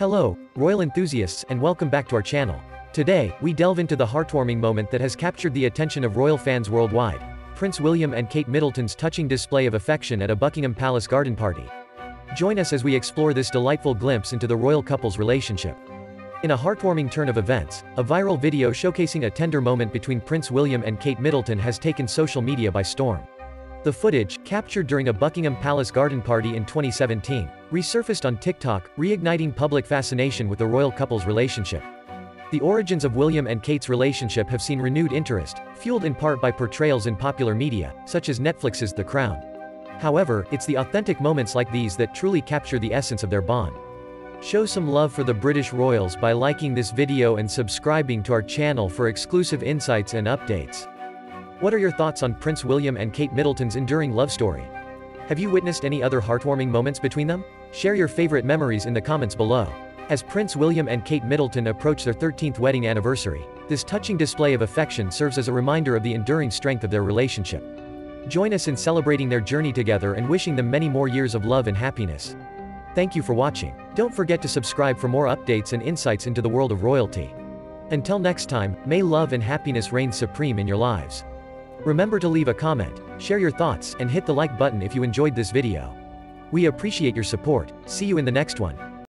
Hello, royal enthusiasts and welcome back to our channel. Today, we delve into the heartwarming moment that has captured the attention of royal fans worldwide. Prince William and Kate Middleton's touching display of affection at a Buckingham Palace garden party. Join us as we explore this delightful glimpse into the royal couple's relationship. In a heartwarming turn of events, a viral video showcasing a tender moment between Prince William and Kate Middleton has taken social media by storm. The footage, captured during a Buckingham Palace garden party in 2017, resurfaced on TikTok, reigniting public fascination with the royal couple's relationship. The origins of William and Kate's relationship have seen renewed interest, fueled in part by portrayals in popular media, such as Netflix's The Crown. However, it's the authentic moments like these that truly capture the essence of their bond. Show some love for the British royals by liking this video and subscribing to our channel for exclusive insights and updates. What are your thoughts on Prince William and Kate Middleton's enduring love story? Have you witnessed any other heartwarming moments between them? Share your favorite memories in the comments below. As Prince William and Kate Middleton approach their 13th wedding anniversary, this touching display of affection serves as a reminder of the enduring strength of their relationship. Join us in celebrating their journey together and wishing them many more years of love and happiness. Thank you for watching. Don't forget to subscribe for more updates and insights into the world of royalty. Until next time, may love and happiness reign supreme in your lives. Remember to leave a comment, share your thoughts, and hit the like button if you enjoyed this video. We appreciate your support, see you in the next one.